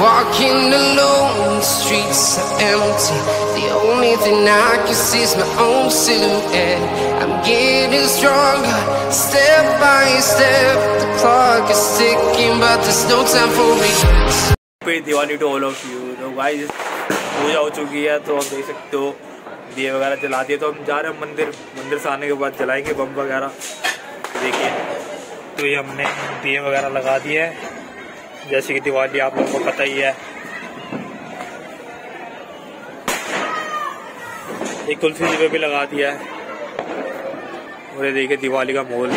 Walking alone, the streets are empty. The only thing I can see is my own silhouette. I'm getting stronger, step by step. The clock is ticking, but there's no time for regrets. पे Diwali to all of you तो भाई पूजा हो चुकी है तो आप देख सकते हो दिए वगैरह जला दिए तो हम जा रहे हैं मंदिर मंदिर से आने के बाद जलाएँगे बम वगैरह देखिए तो ये हमने दिए वगैरह लगा दिए हैं जैसे कि दिवाली आप लोगों को पता ही है। एक तुलसी जी पे भी लगा दिया है। और ये देखिए, दिवाली का माहौल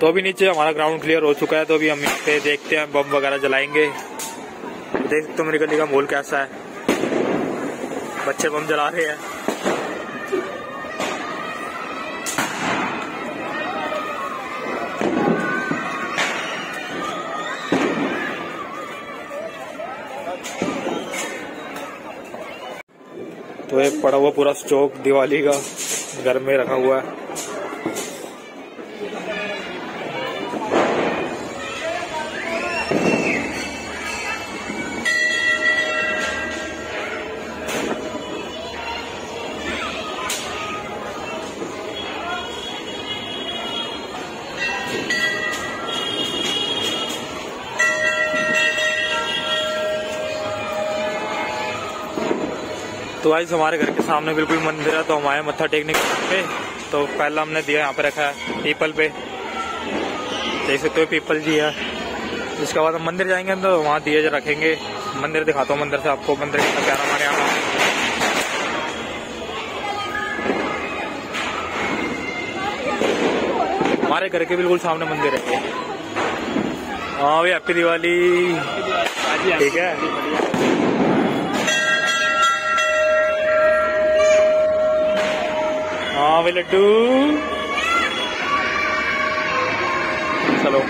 तो अभी नीचे हमारा ग्राउंड क्लियर हो चुका है तो अभी हम यहाँ पे देखते हैं, बम वगैरह जलाएँगे। देख हो मेरी गली का माहौल कैसा है? बच्चे बम जला रहे हैं। तो ये पड़ा हुआ पूरा स्टॉक दिवाली का घर में रखा हुआ है। तो आज हमारे घर के सामने बिल्कुल मंदिर है तो हम आए मत्था टेकने पे तो पहला हमने दिया यहाँ पे रखा है पीपल पे। देख सकते हो पीपल जी है। इसके बाद हम मंदिर जाएँगे तो वहाँ दिए रखेंगे। मंदिर दिखाता हूँ मंदिर से आपको मंदिर कितना प्यारा हमारे यहाँ हमारे घर के बिल्कुल सामने मंदिर है हाँ भाई हैप्पी दिवाली। ठीक है। भाई लड्डू चलो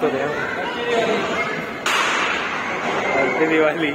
तो दे दिवाली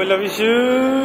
हाँ भाई लव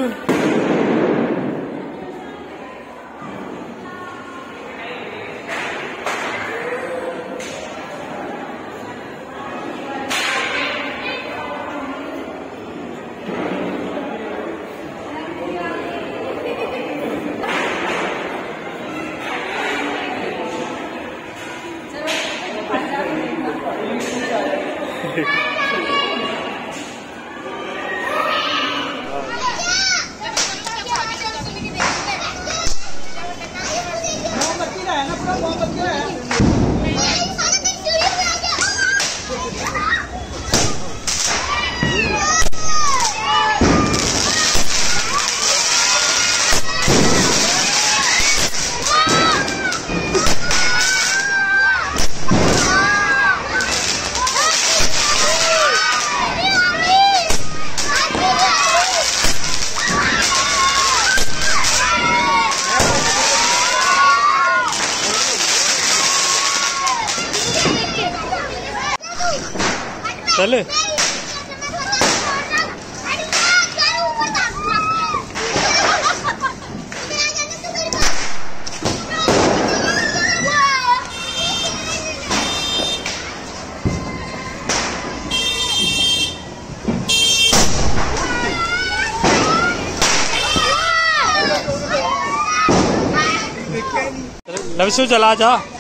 डाले लविशु चला जा।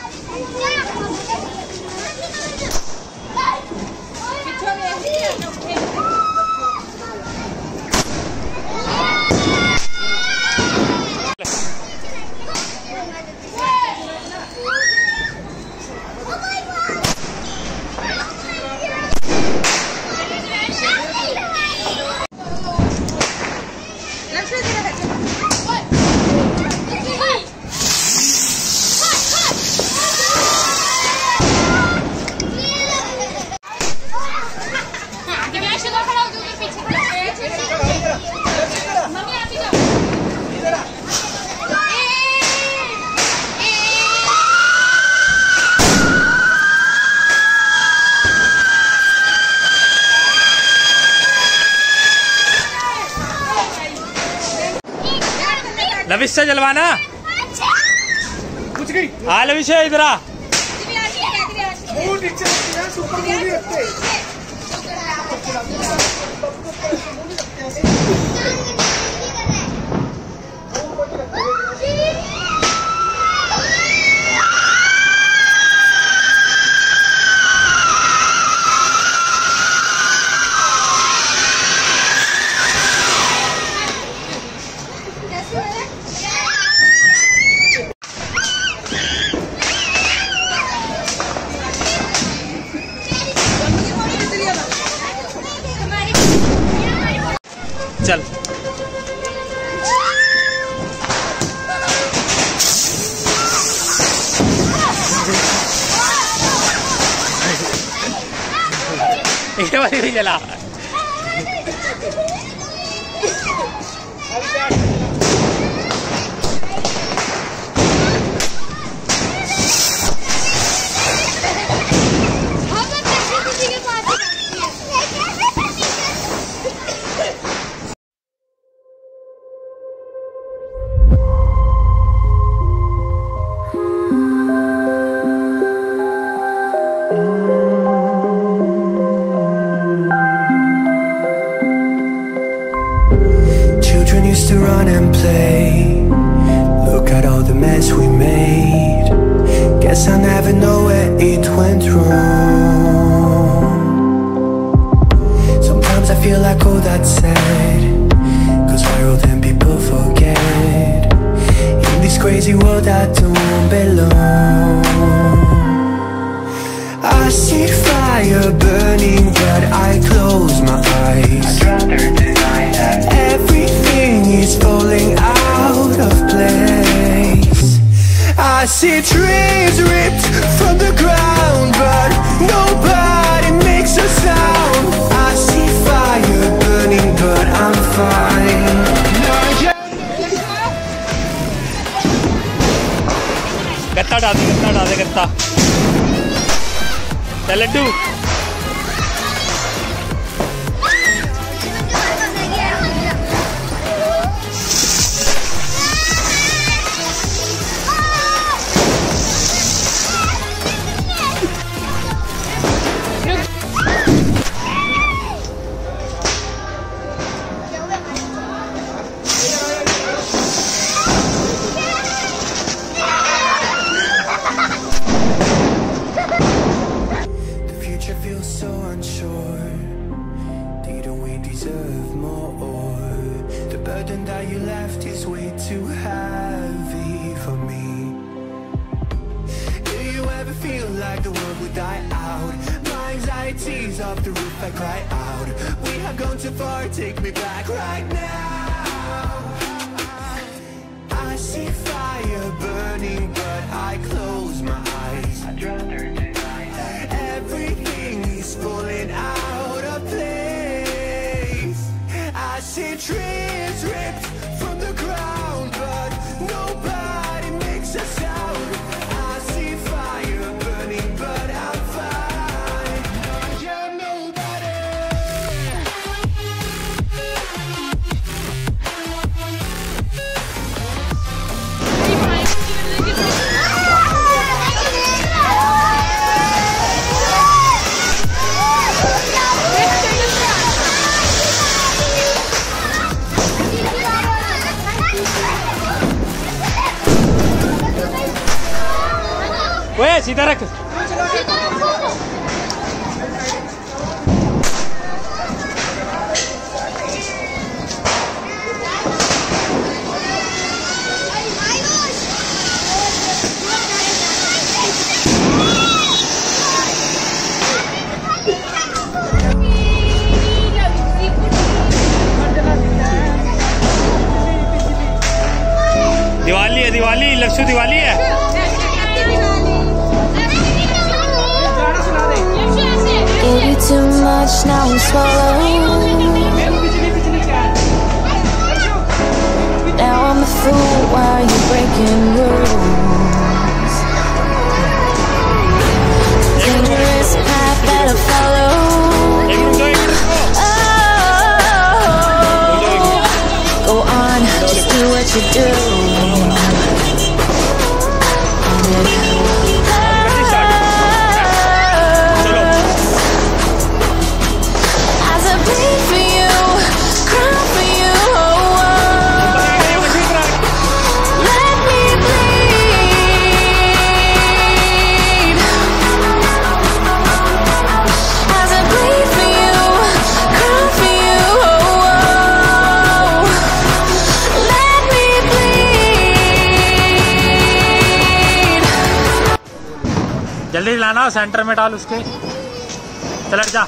लविशा जलवाना। अच्छा। कुछ गई आ लविशा इधर आ। सुपर मूवी चल। एक बार ही चला I see trees ripped from the ground But nobody makes a sound. I see fire burning but I'm fine. Get that out of here. Get गत्ता डाल दे गत्ता डाल दे गत्ता चल लड्डू to do. लाना सेंटर में डाल उसके। चल जा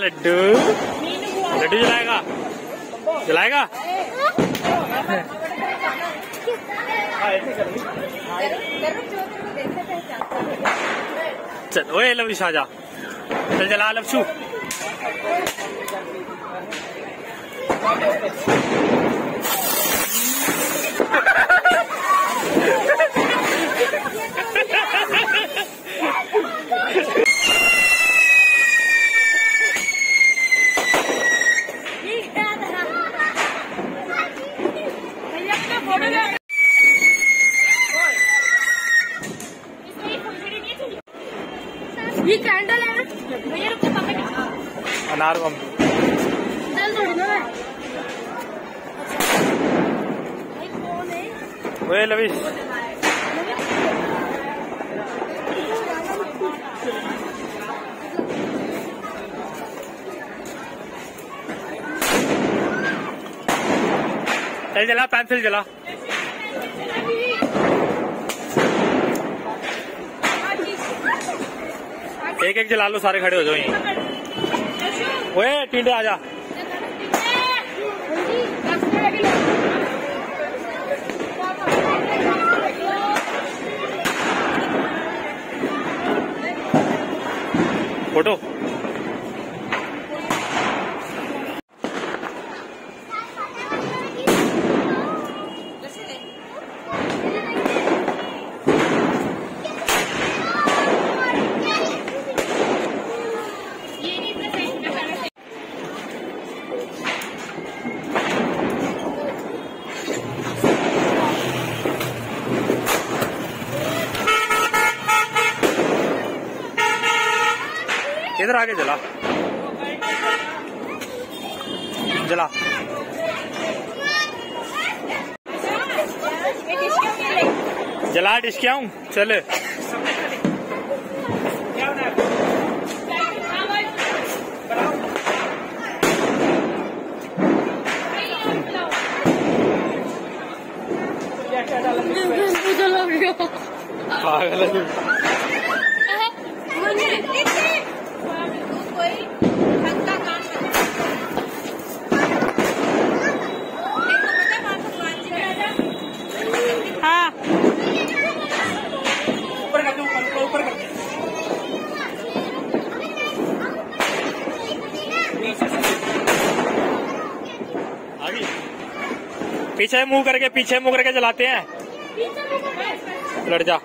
लड्डू लड्डू जलाएगा जलाएगा चल ओए लवली शाहजा चल जला लपछू Yeah. ये कैंडल है अनार बम। जल थोड़ी चल जला पेंसिल जला। एक एक जला लो सारे खड़े हो जाओ यहीं। ओए टिंडे आजा। फ़ोटो इधर आके जला जला हूँ चल। पागल है तू। आगे पीछे मुँह करके, पीछे मुँह करके चलाते हैं। लड़ जा।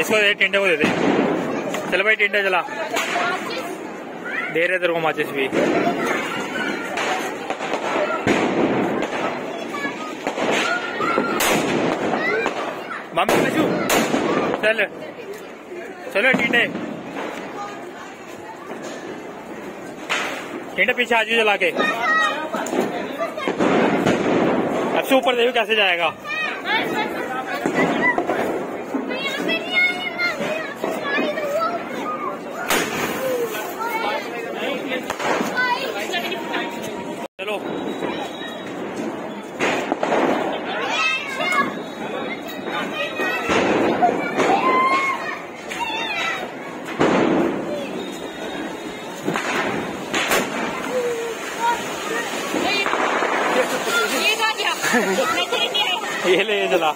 इसको दे, टिंडे को दे दे। चल भाई, टिंडे चला दे रहे तेरे को माचिस भी। मम्मी चल। चलो टीटे। टीटे पीछे आज चला के। अब ऊपर देखो कैसे जाएगा चलो ये ले ये चला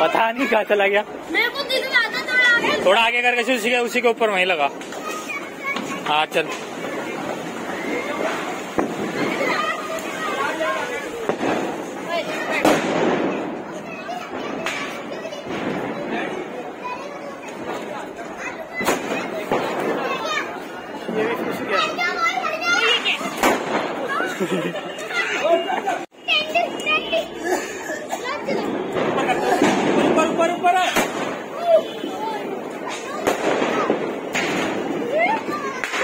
पता नहीं कहा चला गया मेरे को दिख रहा था थोड़ा आगे थोड़ा आगे करके उसी के उसी के ऊपर वहीं लगा हाँ चल ऊपर ऊपर ऊपर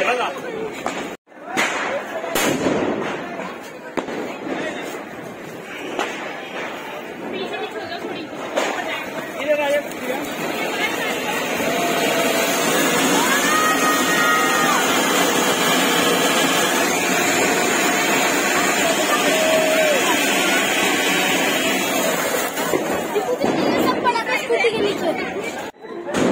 चला सब पड़ा था स्कूटी के नीचे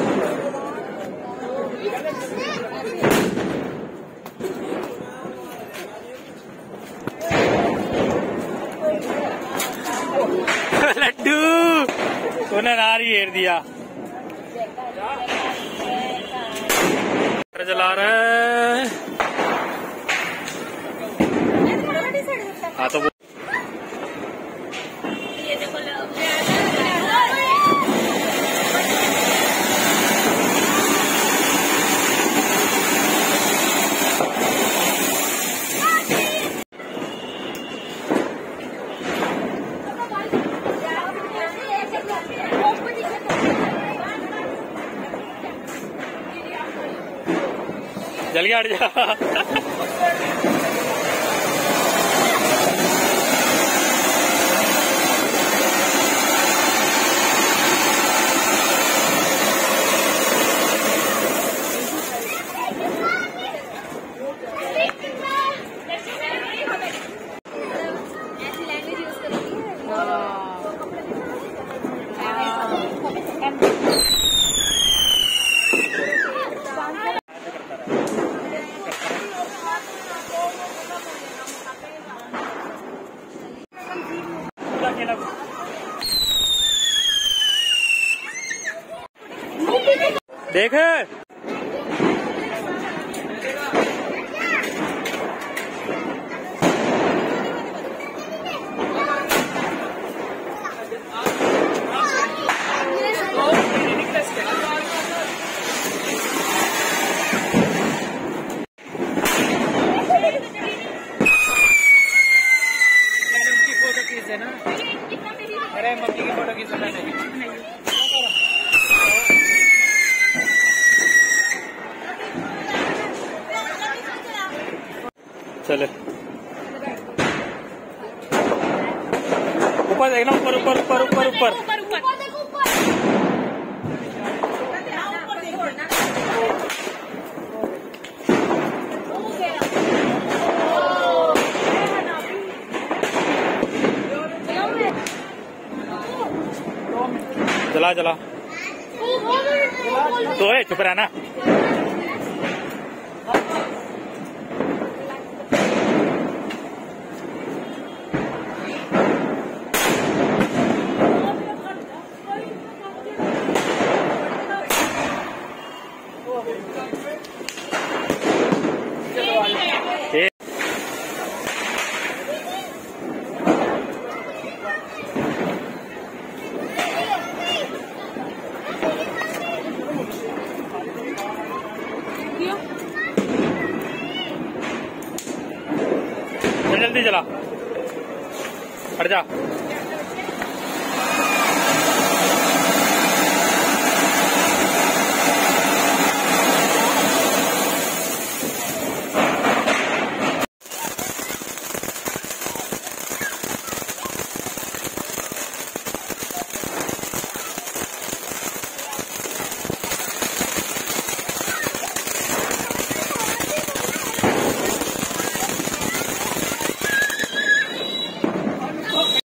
लड्डू तूने ही घेर दिया। जला रहा है हाँ तो वो- जल गया हट जा। देख अरे मम्मी की फ़ोटो खींचना नहीं चले ऊपर देखना ऊपर ऊपर ऊपर ऊपर ऊपर चला। तो है चुप रहना ये जल्दी चला। हट जा।